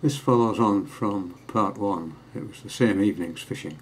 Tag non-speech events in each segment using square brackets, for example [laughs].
This follows on from part one. It was the same evening's fishing.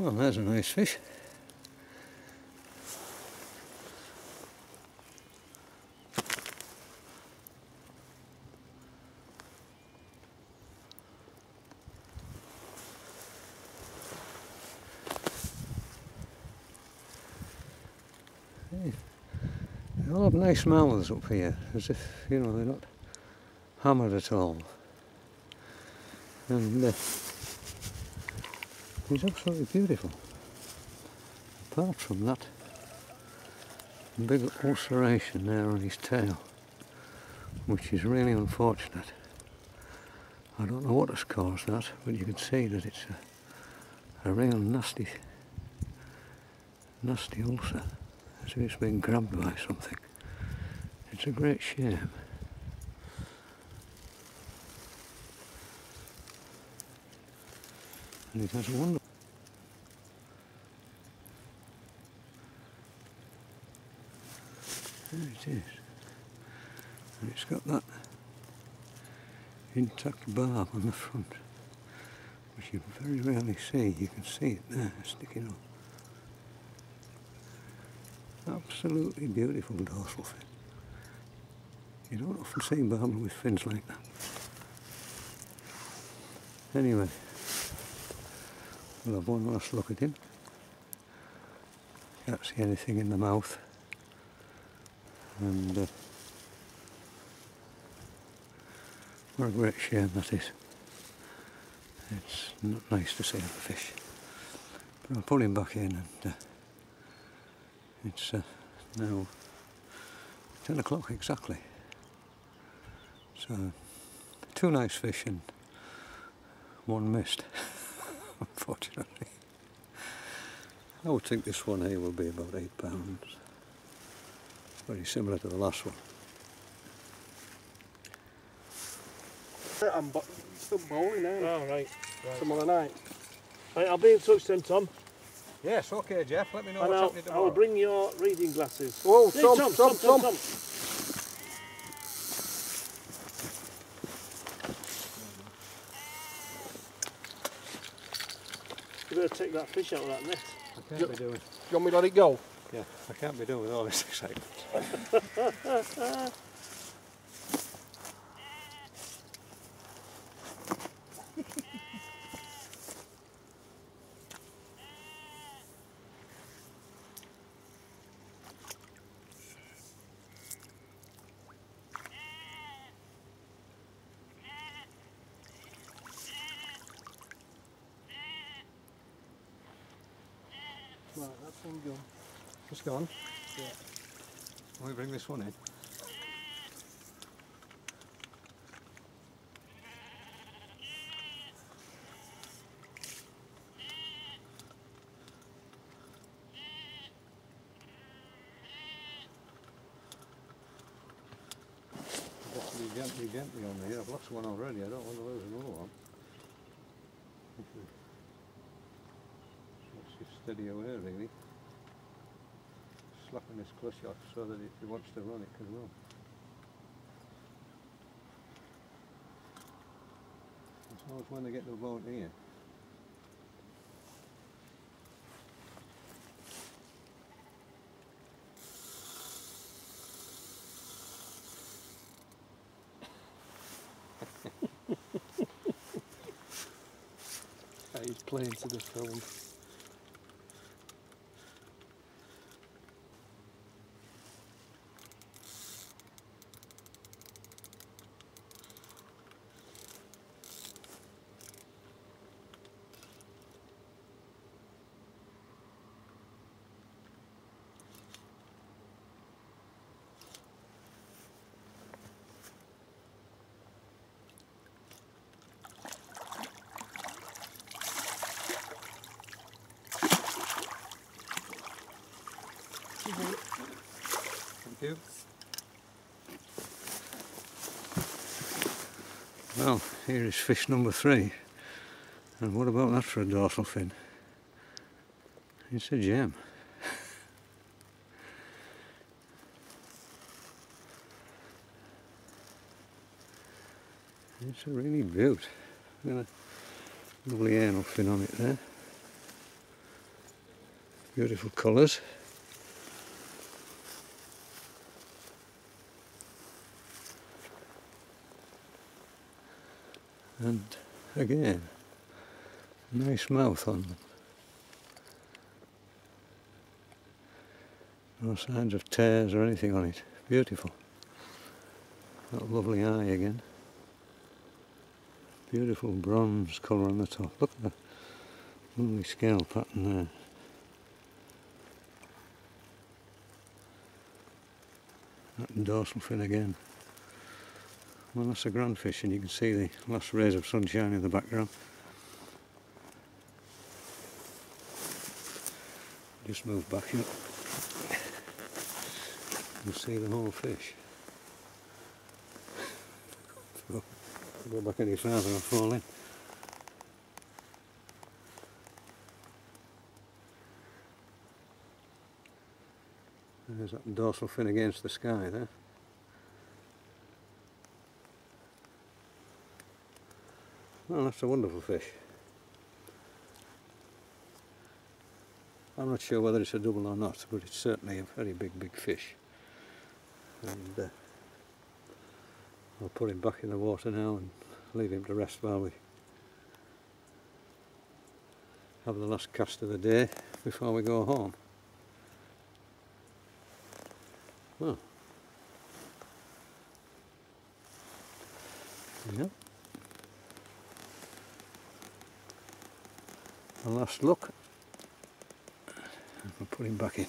Well, there's a nice fish. Hey, They all have nice mouths up here, as if, you know, they're not hammered at all. And uh, he's absolutely beautiful. Apart from that big ulceration there on his tail, which is really unfortunate. I don't know what has caused that, but you can see that it's a, a real nasty, nasty ulcer, as if it's been grabbed by something. It's a great shame. And it has a wonderful There it is. And it's got that intact barb on the front, which you very rarely see. You can see it there sticking up. Absolutely beautiful dorsal fin. You don't often see barbel with fins like that. Anyway, we'll have one last look at him. Can't see anything in the mouth and uh, what a great shame that is. It's not nice to see a fish. But I'll pull him back in and uh, it's uh, now 10 o'clock exactly. So two nice fish and one missed, [laughs] unfortunately. I would think this one here will be about eight pounds. Very similar to the last one. I'm bo- still bowling now. Oh, right. Some other night. right. I'll be in touch then, Tom. Yes, okay Jeff, let me know and I'll, I'll bring your reading glasses. Oh, Hey, Tom, Tom, Tom, Tom. Tom. You better take that fish out of that net. I can't be doing, You want me to let it go? yeah, I can't be doing with all this [laughs] excitement. Right, that's one gone. It's gone. Yeah. Let me bring this one in. Gently, gently on me. I've lost one already. I don't want to lose another one. Let's just steady away, really slapping this clutch off so that if he wants to run it can run. I suppose when they get the boat here. [laughs] He's playing to the film. Thank you. Well, here is fish number three. And what about that for a dorsal fin? It's a gem. [laughs] It's a really beaut. Got a lovely anal fin on it there. Beautiful colours. And again, nice mouth on them. No signs of tears or anything on it. Beautiful. That lovely eye again. Beautiful bronze colour on the top. Look at the lovely scale pattern there. That dorsal fin again. Well, that's a grand fish, and you can see the last rays of sunshine in the background. Just move back up. You see the whole fish. Go, back any further and fall in. There's that dorsal fin against the sky there. Well, that's a wonderful fish. I'm not sure whether it's a double or not, but it's certainly a very big, big fish. And uh, I'll put him back in the water now and leave him to rest while we have the last cast of the day before we go home. Well, yep. A last look. I'll put him back in.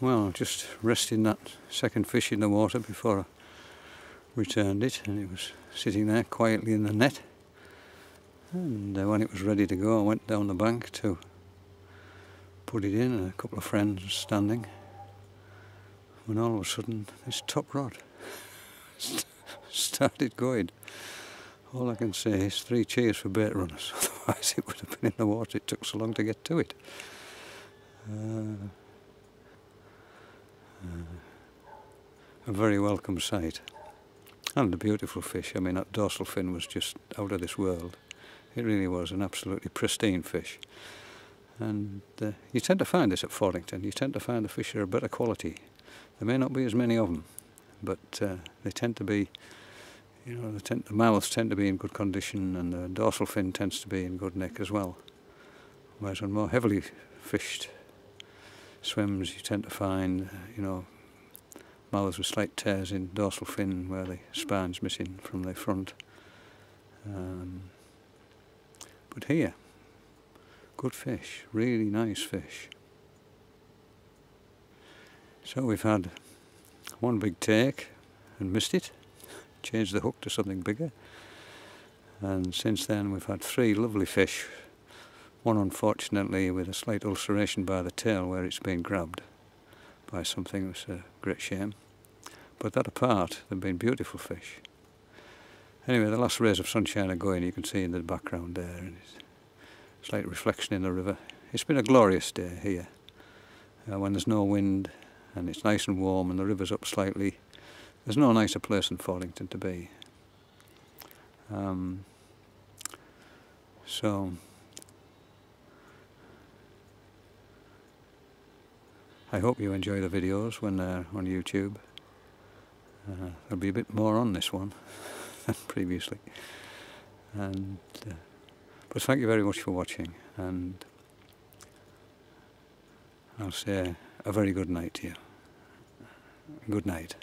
Well, just resting that second fish in the water before I returned it, and it was sitting there quietly in the net. And uh, when it was ready to go, I went down the bank to put it in, and a couple of friends standing. When all of a sudden, this top rod [laughs] started going. All I can say is three cheers for bait runners, [laughs] otherwise it would have been in the water. It took so long to get to it. Uh, uh, a very welcome sight. And a beautiful fish. I mean, that dorsal fin was just out of this world. It really was an absolutely pristine fish. And uh, you tend to find this at Fordington. You tend to find the fish are a better quality. There may not be as many of them, but uh, they tend to be you know, the, the mouths tend to be in good condition and the dorsal fin tends to be in good nick as well. Whereas on more heavily fished swims you tend to find, you know, mouths with slight tears in dorsal fin where the spine's missing from the front. Um, but here, good fish, really nice fish. So we've had one big take and missed it changed the hook to something bigger. And since then we've had three lovely fish, one unfortunately with a slight ulceration by the tail where it's been grabbed by something, it was a great shame. But that apart, they've been beautiful fish. Anyway, the last rays of sunshine are going, you can see in the background there, and it's like reflection in the river. It's been a glorious day here, uh, when there's no wind and it's nice and warm and the river's up slightly there's no nicer place than Fordington to be. Um, so, I hope you enjoy the videos when they're on YouTube. Uh, there'll be a bit more on this one [laughs] than previously. And, uh, but thank you very much for watching and I'll say a very good night to you. Good night.